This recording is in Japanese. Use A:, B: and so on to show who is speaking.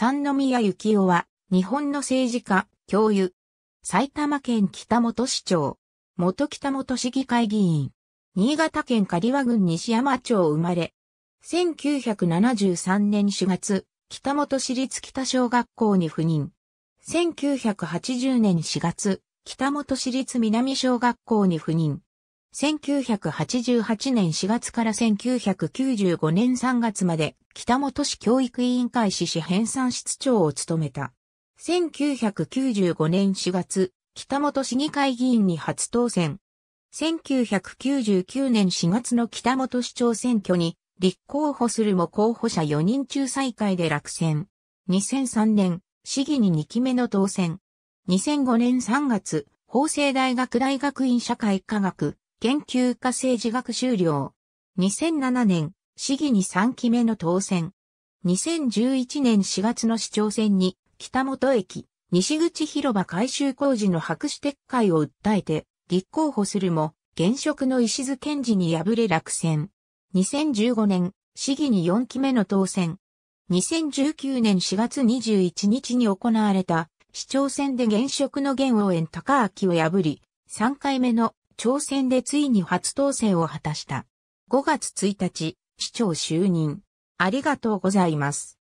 A: 三宮幸雄は、日本の政治家、教諭。埼玉県北本市長。元北本市議会議員。新潟県刈羽郡西山町生まれ。1973年4月、北本市立北小学校に赴任。1980年4月、北本市立南小学校に赴任。1988年4月から1995年3月まで北本市教育委員会市市編纂室長を務めた。1995年4月、北本市議会議員に初当選。1999年4月の北本市長選挙に立候補するも候補者4人中最下位で落選。2003年、市議に2期目の当選。2005年3月、法政大学大学院社会科学研究科政治学修了。2007年、市議に3期目の当選。2011年4月の市長選に、北本駅、西口広場改修工事の白紙撤回を訴えて、立候補するも、現職の石津健治に敗れ落選。2015年、市議に4期目の当選。2019年4月21日に行われた市長選で現職の現応援高明を破り、3回目の挑戦でついに初当選を果たした。5月1日、市長就任。ありがとうございます。